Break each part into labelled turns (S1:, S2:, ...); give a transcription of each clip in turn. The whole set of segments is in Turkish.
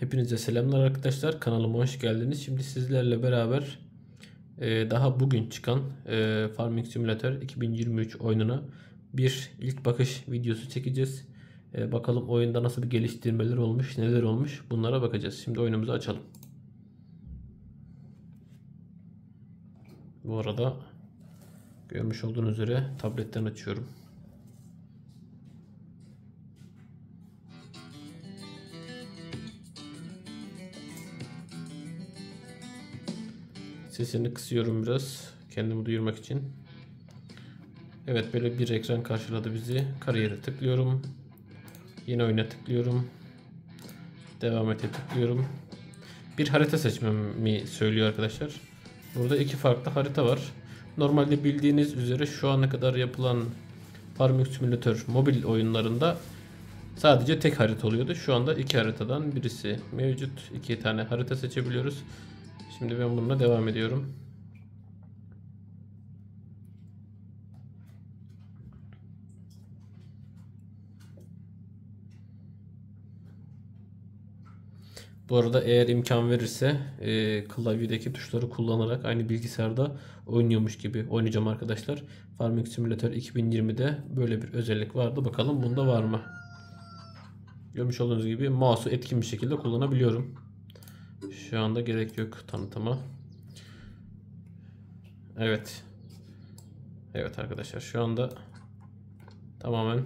S1: Hepinize selamlar arkadaşlar. Kanalıma hoş geldiniz. Şimdi sizlerle beraber e, daha bugün çıkan e, Farming Simulator 2023 oyununa bir ilk bakış videosu çekeceğiz. E, bakalım oyunda nasıl bir geliştirmeler olmuş, neler olmuş bunlara bakacağız. Şimdi oyunumuzu açalım. Bu arada görmüş olduğunuz üzere tabletten açıyorum. Sesini kısıyorum biraz. Kendimi duyurmak için. Evet böyle bir ekran karşıladı bizi. Kariyere tıklıyorum. Yeni oyuna tıklıyorum. Devam ete tıklıyorum. Bir harita seçmemi söylüyor arkadaşlar. Burada iki farklı harita var. Normalde bildiğiniz üzere şu ana kadar yapılan Farming Simulator mobil oyunlarında sadece tek harita oluyordu. Şu anda iki haritadan birisi mevcut. İki tane harita seçebiliyoruz. Şimdi ben bununla devam ediyorum. Bu arada eğer imkan verirse e, klavyedeki tuşları kullanarak aynı bilgisayarda oynuyormuş gibi oynayacağım arkadaşlar. Farming Simulator 2020'de böyle bir özellik vardı. Bakalım bunda var mı? Görmüş olduğunuz gibi mouse'u etkin bir şekilde kullanabiliyorum. Şu anda gerek yok tanıtıma. Evet. Evet arkadaşlar şu anda tamamen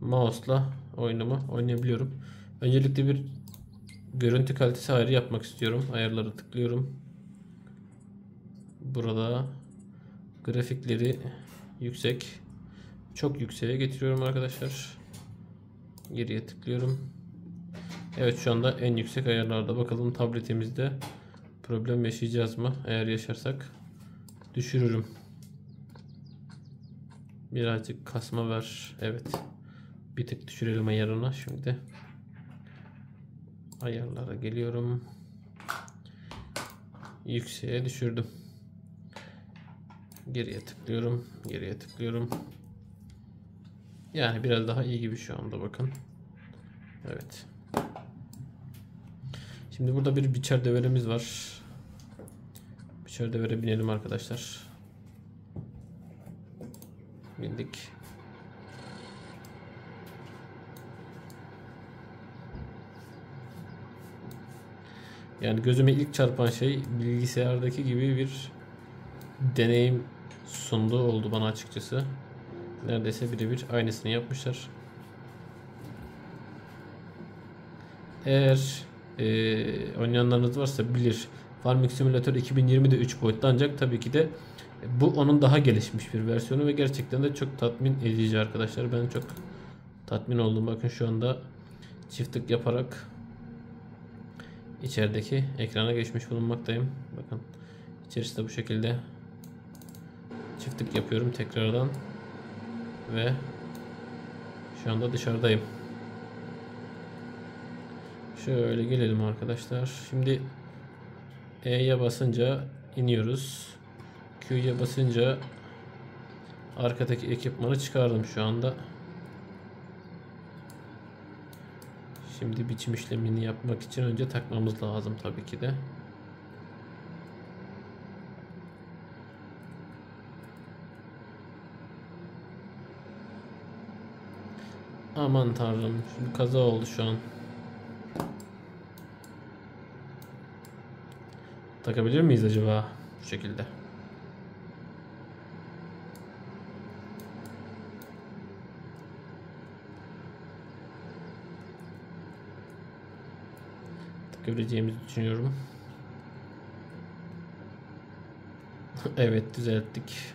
S1: mouse'la oyunumu oynayabiliyorum. Öncelikle bir görüntü kalitesi ayarı yapmak istiyorum. Ayarları tıklıyorum. Burada grafikleri yüksek çok yükseğe getiriyorum arkadaşlar. Geriye tıklıyorum. Evet şu anda en yüksek ayarlarda. Bakalım tabletimizde problem yaşayacağız mı? Eğer yaşarsak düşürürüm. Birazcık kasma ver. Evet. Bir tık düşürelim ayarına şimdi. Ayarlara geliyorum. Yükseğe düşürdüm. Geriye tıklıyorum. Geriye tıklıyorum. Yani biraz daha iyi gibi şu anda bakın. Evet. Şimdi burada bir biçer deveremiz var. Biçer devere binelim arkadaşlar. Bindik. Yani gözüme ilk çarpan şey bilgisayardaki gibi bir deneyim sundu oldu bana açıkçası. Neredeyse birebir aynısını yapmışlar. Eğer e, oynayanlarınız varsa bilir. Farming Simulator 2020'de 3 boyutlu ancak tabii ki de bu onun daha gelişmiş bir versiyonu ve gerçekten de çok tatmin edici arkadaşlar. Ben çok tatmin oldum. Bakın şu anda çift tık yaparak içerideki ekrana geçmiş bulunmaktayım. Bakın içerisi de bu şekilde çift tık yapıyorum tekrardan ve şu anda dışarıdayım. Şöyle gelelim arkadaşlar. Şimdi E'ye basınca iniyoruz. Q'ya basınca arkadaki ekipmanı çıkardım şu anda. Şimdi biçim işlemini yapmak için önce takmamız lazım tabii ki de. Aman tanrım. Şimdi kaza oldu şu an. Takabilir miyiz acaba bu şekilde? Takabileceğimizi düşünüyorum. evet düzelttik.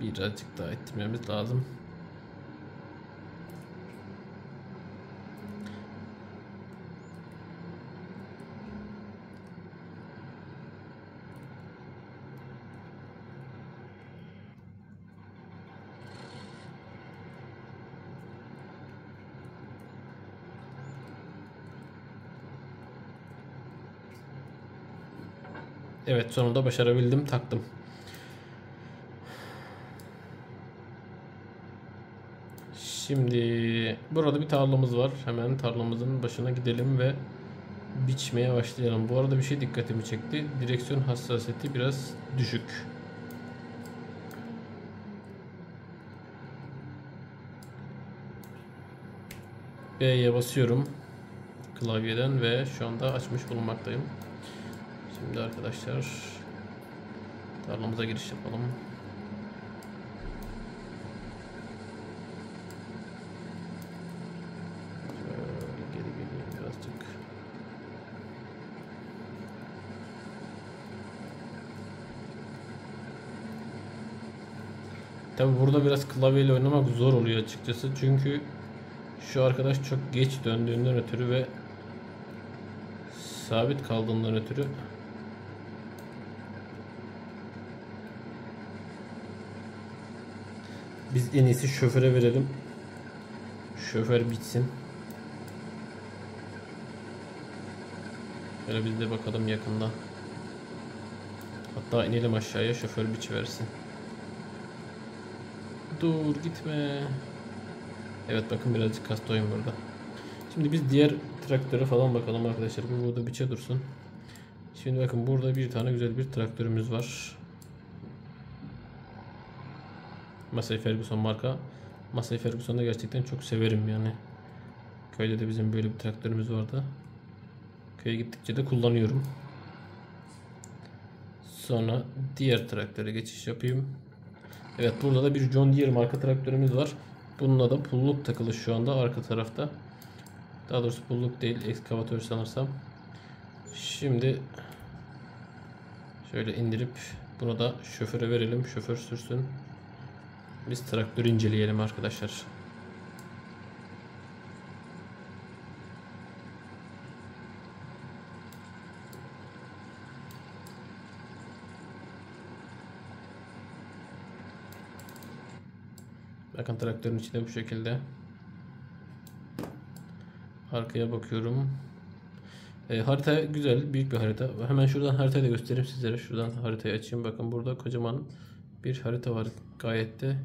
S1: Birazcık daha ettirmemiz lazım. Evet sonunda başarabildim taktım. Şimdi burada bir tarlamız var. Hemen tarlamızın başına gidelim ve biçmeye başlayalım. Bu arada bir şey dikkatimi çekti. Direksiyon hassasiyeti biraz düşük. B'ye basıyorum klavyeden ve şu anda açmış bulunmaktayım. Şimdi arkadaşlar tarlamıza giriş yapalım. Tabi burada biraz klavyeyle oynamak zor oluyor açıkçası çünkü şu arkadaş çok geç döndüğünden ötürü ve sabit kaldığından ötürü biz en iyisi şoföre verelim. Şoför bitsin. Böyle biz de bakalım yakında. Hatta inelim aşağıya şoför biç versin. Dur gitme. Evet bakın birazcık kastoyum burada. Şimdi biz diğer traktöre falan bakalım arkadaşlar. Bu burada biçe dursun. Şimdi bakın burada bir tane güzel bir traktörümüz var. Massey Ferguson marka. Massey Ferguson'u da gerçekten çok severim yani. Köyde de bizim böyle bir traktörümüz vardı. Köye gittikçe de kullanıyorum. Sonra diğer traktöre geçiş yapayım. Evet burada da bir John Deere marka traktörümüz var. Bununla da pulluk takılı şu anda arka tarafta. Daha doğrusu pulluk değil ekskavatör sanırsam. Şimdi şöyle indirip bunu da şoföre verelim. Şoför sürsün. Biz traktörü inceleyelim arkadaşlar. Bakın traktörün içinde bu şekilde. Arkaya bakıyorum. E, harita güzel. Büyük bir harita. Hemen şuradan haritayı da göstereyim sizlere. Şuradan haritayı açayım. Bakın burada kocaman bir harita var. Gayet de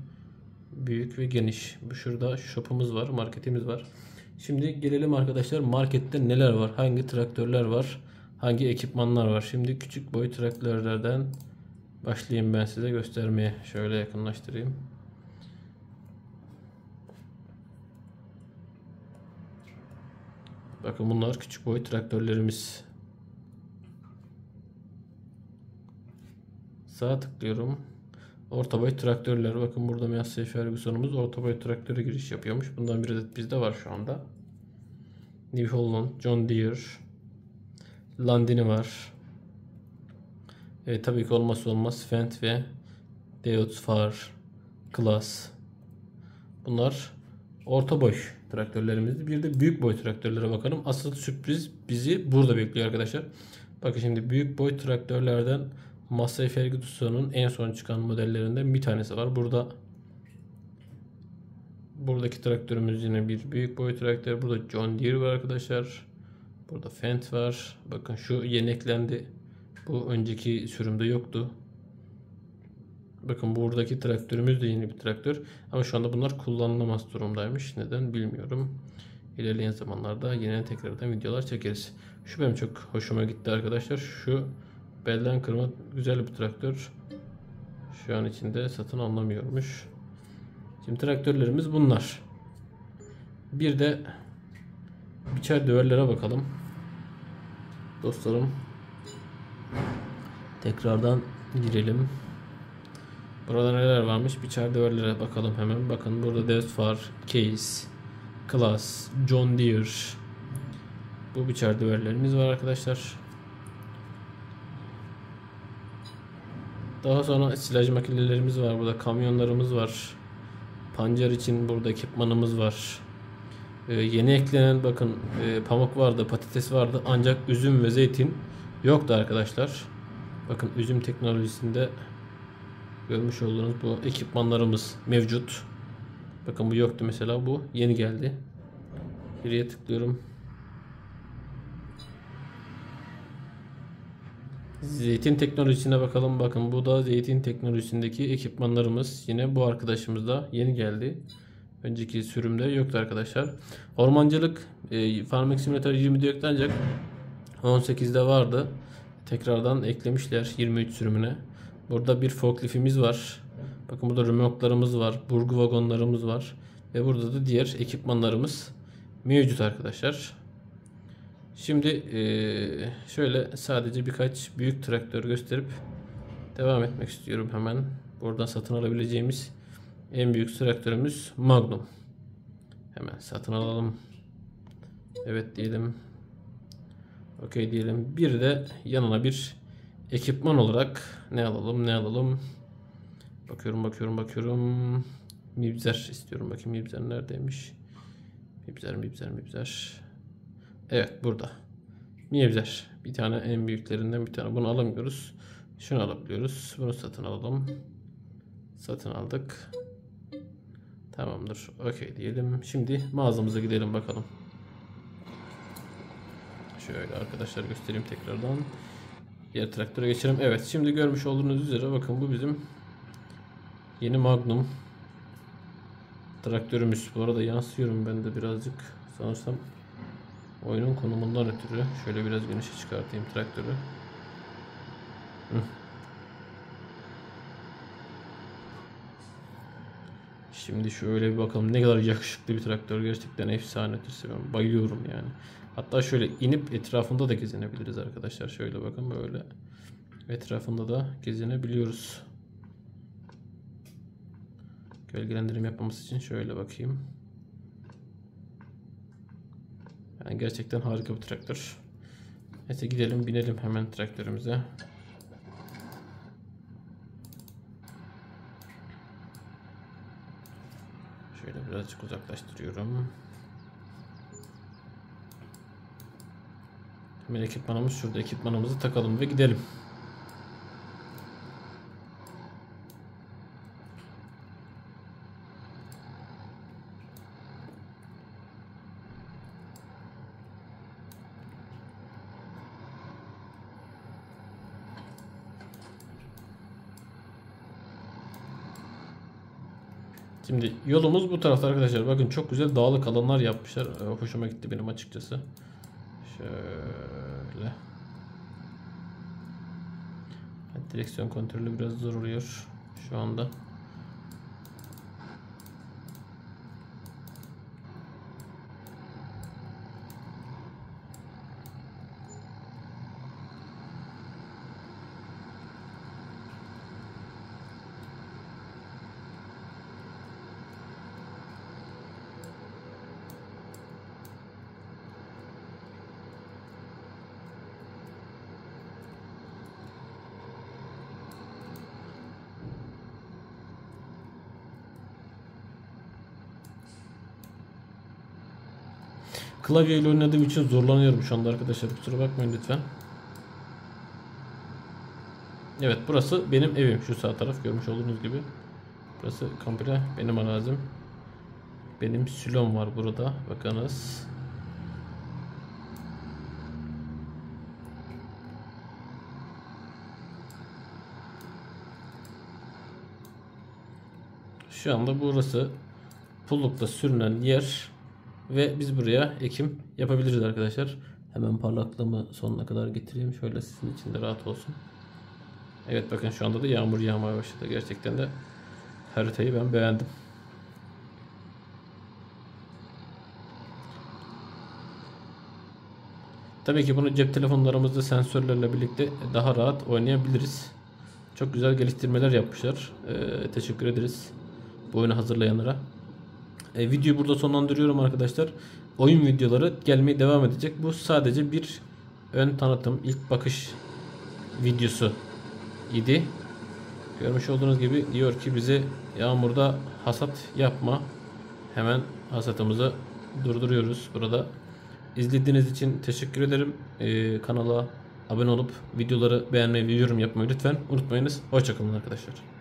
S1: büyük ve geniş. Şurada shop'umuz var. Marketimiz var. Şimdi gelelim arkadaşlar markette neler var? Hangi traktörler var? Hangi ekipmanlar var? Şimdi küçük boy traktörlerden başlayayım ben size göstermeye. Şöyle yakınlaştırayım. Bakın bunlar küçük boy traktörlerimiz. Sağa tıklıyorum. Orta boy traktörler. Bakın burada Massey Ferguson'umuz orta boy traktöre giriş yapıyormuş. Bundan biri de bizde var şu anda. New Holland, John Deere, Landini var. Evet tabii ki olmazsa olmaz Fendt ve Deutz Far, Class. Bunlar orta boy traktörlerimizdi. Bir de büyük boy traktörlere bakalım. Asıl sürpriz bizi burada bekliyor arkadaşlar. Bakın şimdi büyük boy traktörlerden Massey Ferguson'un en son çıkan modellerinden bir tanesi var. Burada buradaki traktörümüz yine bir büyük boy traktör. Burada John Deere var arkadaşlar. Burada Fendt var. Bakın şu yeni eklendi. Bu önceki sürümde yoktu. Bakın buradaki traktörümüz de yeni bir traktör. Ama şu anda bunlar kullanılamaz durumdaymış. Neden bilmiyorum. İlerleyen zamanlarda yine tekrardan videolar çekeriz. Şu benim çok hoşuma gitti arkadaşlar. Şu belden kırma güzel bir traktör. Şu an içinde satın anlamıyormuş. Şimdi traktörlerimiz bunlar. Bir de biçer döverlere bakalım. Dostlarım tekrardan girelim. Burada neler varmış? Biçer döverlere bakalım hemen. Bakın burada Death var, Case, Class, John Deere. Bu biçer döverlerimiz var arkadaşlar. Daha sonra silaj makinelerimiz var. Burada kamyonlarımız var. Pancar için burada ekipmanımız var. Ee, yeni eklenen bakın e, pamuk vardı, patates vardı ancak üzüm ve zeytin yoktu arkadaşlar. Bakın üzüm teknolojisinde görmüş olduğunuz bu ekipmanlarımız mevcut. Bakın bu yoktu mesela bu yeni geldi. Geriye tıklıyorum. Zeytin teknolojisine bakalım. Bakın bu da zeytin teknolojisindeki ekipmanlarımız. Yine bu arkadaşımız da yeni geldi. Önceki sürümde yoktu arkadaşlar. Ormancılık e, Farming Simulator 20'de yoktu ancak 18'de vardı. Tekrardan eklemişler 23 sürümüne. Burada bir forkliftimiz var. Bakın burada römorklarımız var. Burgu vagonlarımız var. Ve burada da diğer ekipmanlarımız mevcut arkadaşlar. Şimdi eee, şöyle sadece birkaç büyük traktör gösterip devam etmek istiyorum hemen. Buradan satın alabileceğimiz en büyük traktörümüz Magnum. Hemen satın alalım. Evet diyelim. Okey diyelim. Bir de yanına bir ekipman olarak ne alalım ne alalım. Bakıyorum bakıyorum bakıyorum. Mibzer istiyorum. Bakayım Mibzer neredeymiş? Mibzer Mibzer Mibzer. Evet burada. Mibzer. Bir tane en büyüklerinden bir tane. Bunu alamıyoruz. Şunu alabiliyoruz. Bunu satın alalım. Satın aldık. Tamamdır. Okey diyelim. Şimdi mağazamıza gidelim bakalım. Şöyle arkadaşlar göstereyim tekrardan. Diğer traktöre geçelim. Evet şimdi görmüş olduğunuz üzere bakın bu bizim yeni Magnum traktörümüz. Bu arada yansıyorum ben de birazcık sanırsam oyunun konumundan ötürü. Şöyle biraz genişe çıkartayım traktörü. Hı. Şimdi şöyle bir bakalım ne kadar yakışıklı bir traktör gerçekten efsane ötesi ben bayılıyorum yani. Hatta şöyle inip etrafında da gezinebiliriz arkadaşlar. Şöyle bakın böyle etrafında da gezinebiliyoruz. Gölgelendirme yapmamız için şöyle bakayım. Yani gerçekten harika bir traktör. Neyse gidelim binelim hemen traktörümüze. Şöyle birazcık uzaklaştırıyorum. Hemen ekipmanımız şurada. Ekipmanımızı takalım ve gidelim. Şimdi yolumuz bu tarafta arkadaşlar. Bakın çok güzel dağlık alanlar yapmışlar. Ee, Hoşuma gitti benim açıkçası. Şöyle. Direksiyon kontrolü biraz zor oluyor şu anda. Klavye ile oynadığım için zorlanıyorum şu anda arkadaşlar. Kusura bakmayın lütfen. Evet burası benim evim. Şu sağ taraf görmüş olduğunuz gibi. Burası komple benim arazim. Benim sülom var burada. Bakınız. Şu anda burası pullukta sürünen yer ve biz buraya ekim yapabiliriz arkadaşlar. Hemen parlaklığımı sonuna kadar getireyim. Şöyle sizin için de rahat olsun. Evet bakın şu anda da yağmur yağmaya başladı. Gerçekten de haritayı ben beğendim. Tabii ki bunu cep telefonlarımızda sensörlerle birlikte daha rahat oynayabiliriz. Çok güzel geliştirmeler yapmışlar. Ee, teşekkür ederiz bu oyunu hazırlayanlara. E, videoyu burada sonlandırıyorum arkadaşlar. Oyun videoları gelmeye devam edecek. Bu sadece bir ön tanıtım, ilk bakış videosu idi. Görmüş olduğunuz gibi diyor ki bize yağmurda hasat yapma. Hemen hasatımızı durduruyoruz burada. İzlediğiniz için teşekkür ederim. Ee, kanala abone olup videoları beğenmeyi ve yorum yapmayı lütfen unutmayınız. Hoşçakalın arkadaşlar.